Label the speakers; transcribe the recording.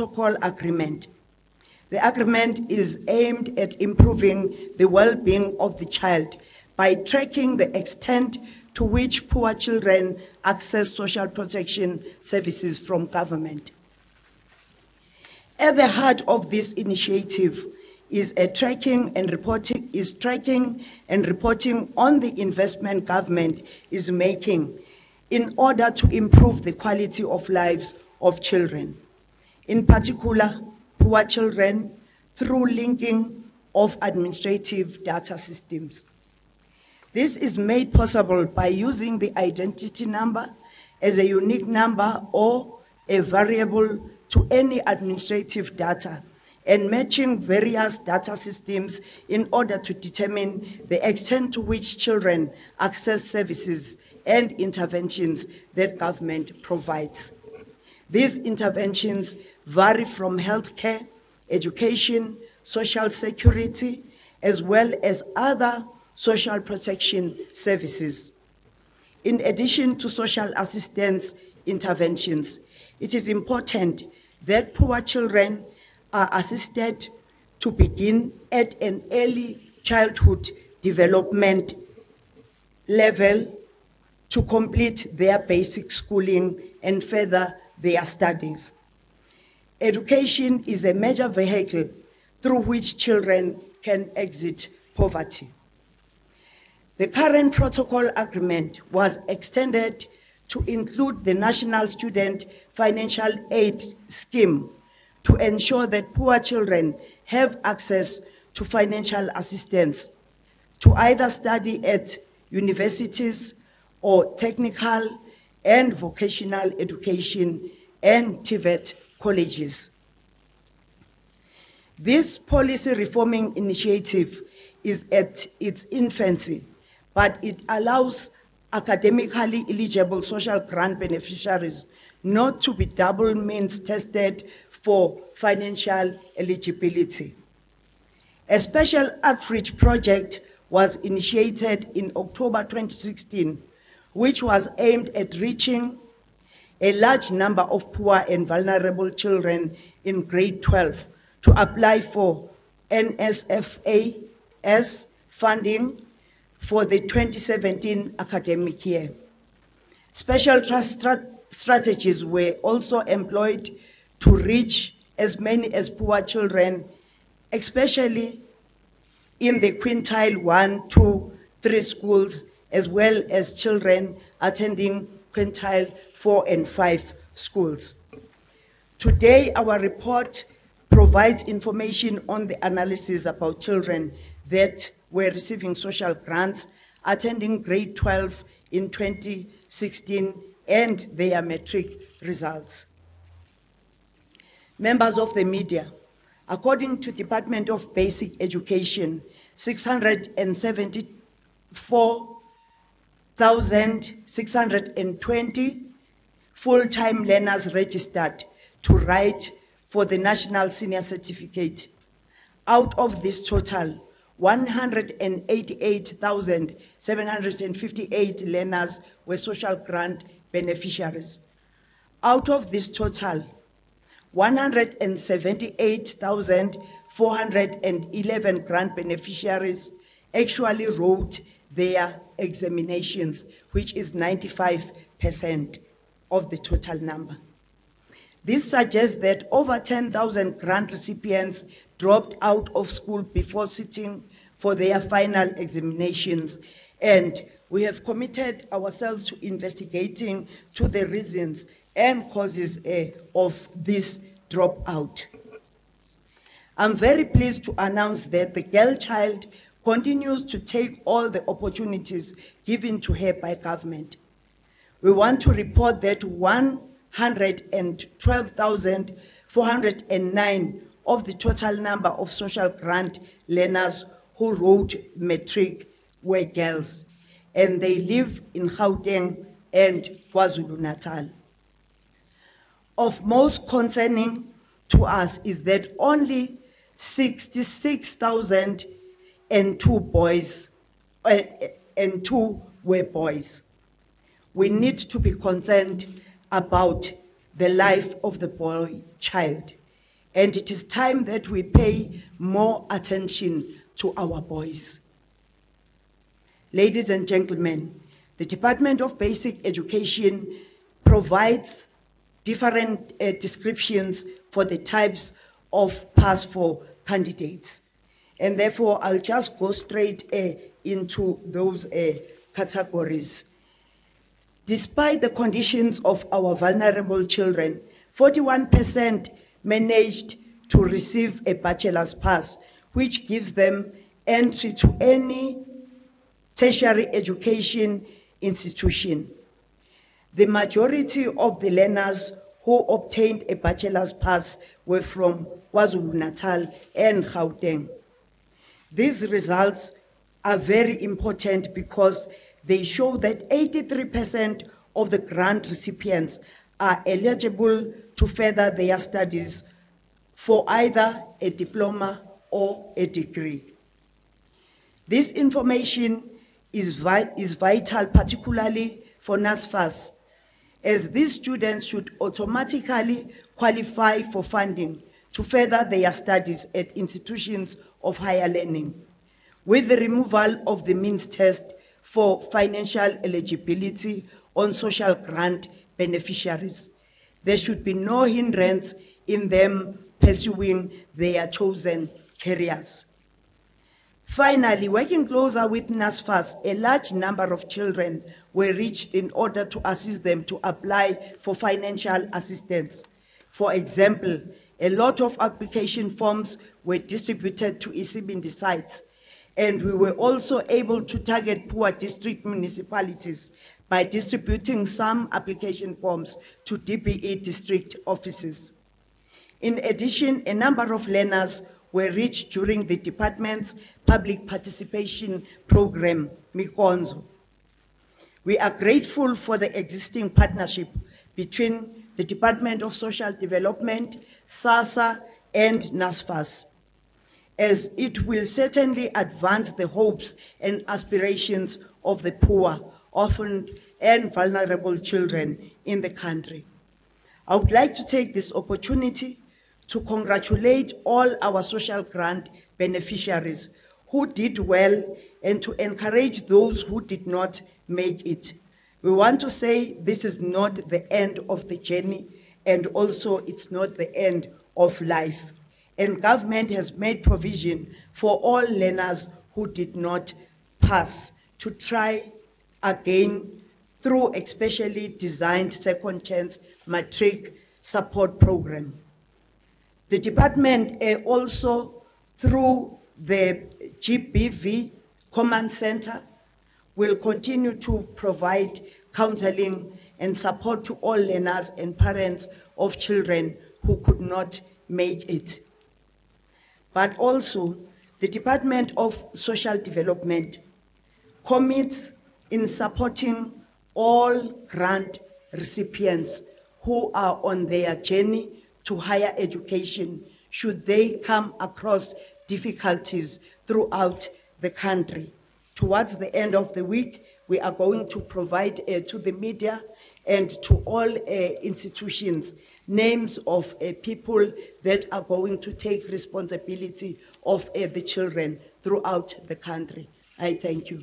Speaker 1: protocol agreement. The agreement is aimed at improving the well being of the child by tracking the extent to which poor children access social protection services from government. At the heart of this initiative is a tracking and reporting is tracking and reporting on the investment government is making in order to improve the quality of lives of children. In particular, poor children through linking of administrative data systems. This is made possible by using the identity number as a unique number or a variable to any administrative data and matching various data systems in order to determine the extent to which children access services and interventions that government provides. These interventions vary from healthcare, education, social security, as well as other social protection services. In addition to social assistance interventions, it is important that poor children are assisted to begin at an early childhood development level to complete their basic schooling and further their studies. Education is a major vehicle through which children can exit poverty. The current protocol agreement was extended to include the National Student Financial Aid Scheme to ensure that poor children have access to financial assistance to either study at universities or technical and vocational education and TVET colleges. This policy reforming initiative is at its infancy, but it allows academically eligible social grant beneficiaries not to be double means tested for financial eligibility. A special outreach project was initiated in October 2016, which was aimed at reaching a large number of poor and vulnerable children in grade 12 to apply for NSFAS funding for the 2017 academic year. Special strategies were also employed to reach as many as poor children, especially in the quintile one, two, three schools, as well as children attending quintile four and five schools. Today, our report provides information on the analysis about children that were receiving social grants attending grade 12 in 2016 and their matric results. Members of the media, according to Department of Basic Education, 674,620 full-time learners registered to write for the National Senior Certificate. Out of this total, 188,758 learners were social grant beneficiaries. Out of this total, 178,411 grant beneficiaries actually wrote their examinations, which is 95% of the total number. This suggests that over 10,000 grant recipients dropped out of school before sitting for their final examinations, and we have committed ourselves to investigating to the reasons and causes uh, of this dropout. I'm very pleased to announce that the girl child continues to take all the opportunities given to her by government. We want to report that 112,409 of the total number of social grant learners who wrote matric were girls and they live in Gauteng and KwaZulu-Natal. Of most concerning to us is that only 66,002 boys uh, and two were boys. We need to be concerned about the life of the boy child And it is time that we pay more attention to our boys. Ladies and gentlemen, the Department of Basic Education provides different uh, descriptions for the types of pass for candidates. And therefore, I'll just go straight uh, into those uh, categories. Despite the conditions of our vulnerable children, 41% managed to receive a bachelor's pass, which gives them entry to any tertiary education institution. The majority of the learners who obtained a bachelor's pass were from KwaZulu-Natal and Gauteng. These results are very important because they show that 83% of the grant recipients are eligible to further their studies for either a diploma or a degree. This information is, vi- is vital, particularly for NSFAS, as these students should automatically qualify for funding to further their studies at institutions of higher learning. With the removal of the means test for financial eligibility on social grant beneficiaries, there should be no hindrance in them pursuing their chosen careers. Finally, working closer with NSFAS, a large number of children were reached in order to assist them to apply for financial assistance. For example, a lot of application forms were distributed to Isibindi sites, and we were also able to target poor district municipalities by distributing some application forms to DBE district offices. In addition, a number of learners were reached during the department's public participation program, Mikondzo. We are grateful for the existing partnership between the Department of Social Development, SASSA, and NSFAS, as it will certainly advance the hopes and aspirations of the poor, orphaned, and vulnerable children in the country. I would like to take this opportunity to congratulate all our social grant beneficiaries who did well and to encourage those who did not make it. We want to say this is not the end of the journey and also it's not the end of life. And government has made provision for all learners who did not pass to try again through a specially designed second chance matric support program. The department uh, also, through the GBV Command Center, will continue to provide counseling and support to all learners and parents of children who could not make it. But also, the Department of Social Development commits in supporting all grant recipients who are on their journey to higher education should they come across difficulties throughout the country. Towards the end of the week, we are going to provide uh, to the media and to all uh, institutions names of uh, people that are going to take responsibility of uh, the children throughout the country. I thank you.